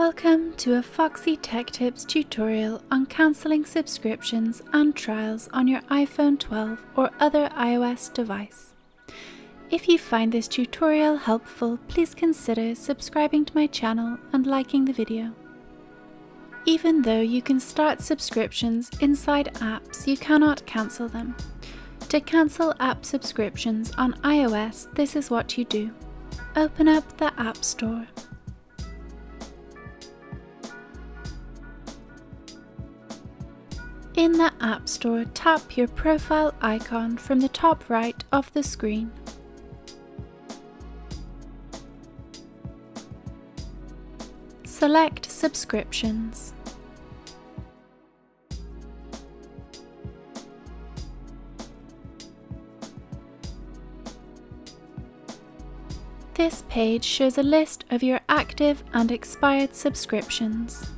Welcome to a Foxy Tech Tips tutorial on cancelling subscriptions and trials on your iPhone 12 or other iOS device. If you find this tutorial helpful, please consider subscribing to my channel and liking the video. Even though you can start subscriptions inside apps, you cannot cancel them. To cancel app subscriptions on iOS, this is what you do. Open up the App Store. In the App Store, tap your profile icon from the top right of the screen. Select Subscriptions. This page shows a list of your active and expired subscriptions.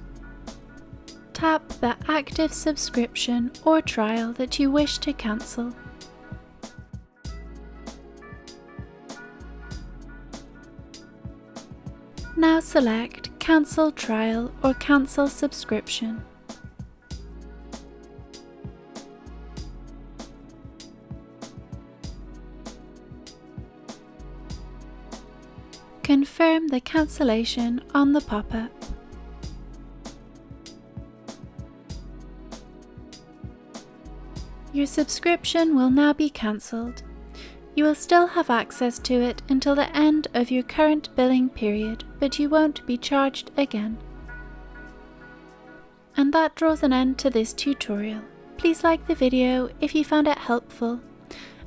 Tap the active subscription or trial that you wish to cancel. Now select Cancel Trial or Cancel Subscription. Confirm the cancellation on the pop-up. Your subscription will now be cancelled. You will still have access to it until the end of your current billing period, but you won't be charged again. And that draws an end to this tutorial. Please like the video if you found it helpful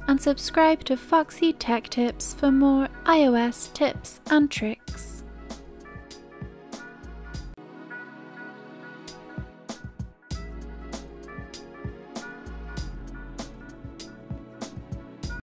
and subscribe to Foxy Tech Tips for more iOS tips and tricks.